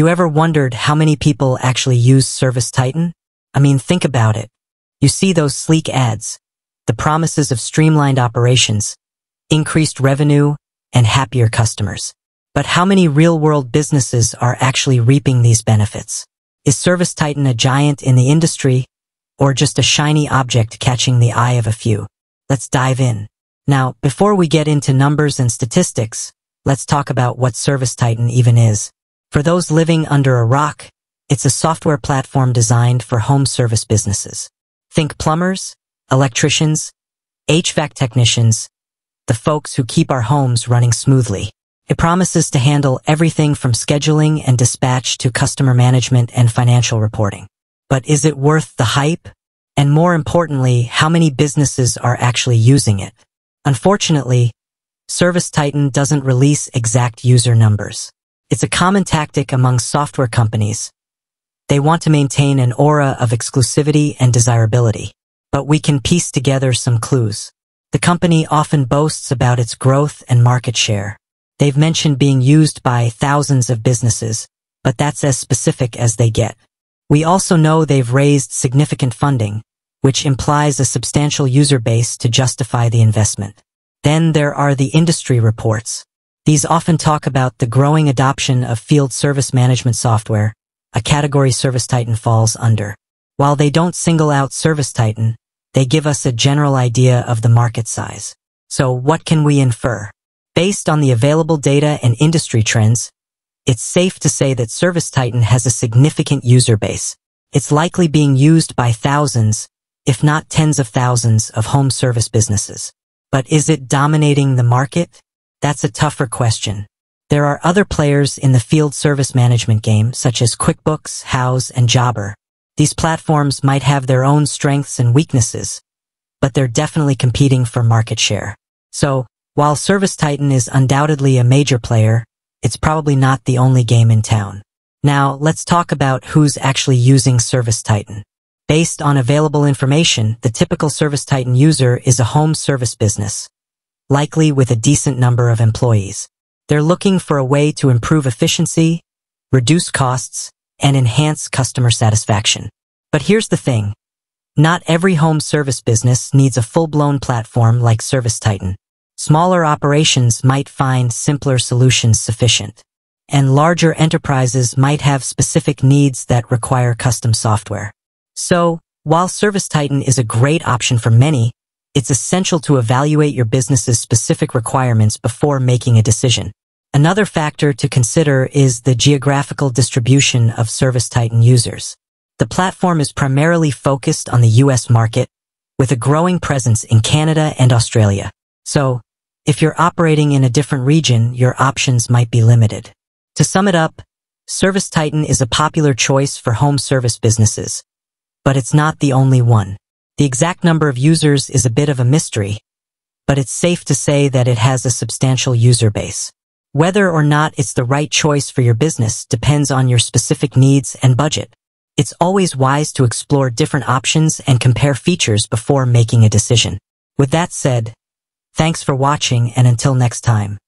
You ever wondered how many people actually use Service Titan? I mean, think about it. You see those sleek ads, the promises of streamlined operations, increased revenue, and happier customers. But how many real-world businesses are actually reaping these benefits? Is Service Titan a giant in the industry, or just a shiny object catching the eye of a few? Let's dive in. Now, before we get into numbers and statistics, let's talk about what Service Titan even is. For those living under a rock, it's a software platform designed for home service businesses. Think plumbers, electricians, HVAC technicians, the folks who keep our homes running smoothly. It promises to handle everything from scheduling and dispatch to customer management and financial reporting. But is it worth the hype? And more importantly, how many businesses are actually using it? Unfortunately, Service Titan doesn't release exact user numbers. It's a common tactic among software companies. They want to maintain an aura of exclusivity and desirability. But we can piece together some clues. The company often boasts about its growth and market share. They've mentioned being used by thousands of businesses, but that's as specific as they get. We also know they've raised significant funding, which implies a substantial user base to justify the investment. Then there are the industry reports. These often talk about the growing adoption of field service management software, a category Service Titan falls under. While they don't single out Service Titan, they give us a general idea of the market size. So what can we infer? Based on the available data and industry trends, it's safe to say that Service Titan has a significant user base. It's likely being used by thousands, if not tens of thousands, of home service businesses. But is it dominating the market? That's a tougher question. There are other players in the field service management game, such as QuickBooks, Houzz, and Jobber. These platforms might have their own strengths and weaknesses, but they're definitely competing for market share. So, while Service Titan is undoubtedly a major player, it's probably not the only game in town. Now, let's talk about who's actually using Service Titan. Based on available information, the typical Service Titan user is a home service business likely with a decent number of employees. They're looking for a way to improve efficiency, reduce costs, and enhance customer satisfaction. But here's the thing. Not every home service business needs a full-blown platform like Service Titan. Smaller operations might find simpler solutions sufficient. And larger enterprises might have specific needs that require custom software. So, while Service Titan is a great option for many, it's essential to evaluate your business's specific requirements before making a decision. Another factor to consider is the geographical distribution of Service Titan users. The platform is primarily focused on the US market, with a growing presence in Canada and Australia. So, if you're operating in a different region, your options might be limited. To sum it up, Service Titan is a popular choice for home service businesses, but it's not the only one. The exact number of users is a bit of a mystery, but it's safe to say that it has a substantial user base. Whether or not it's the right choice for your business depends on your specific needs and budget. It's always wise to explore different options and compare features before making a decision. With that said, thanks for watching and until next time.